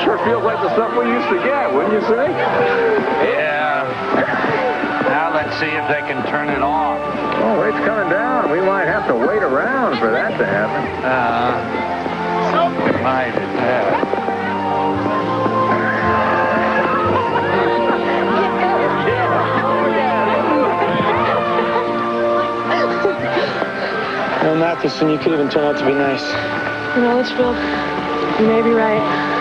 sure feels like the stuff we used to get, wouldn't you say? Yeah. Now let's see if they can turn it off. Oh, it's coming down. We might have to wait around for that to happen. Uh, might as well. Well, Mathewson, you could even turn out to be nice. You know, Litchfield, you may be right.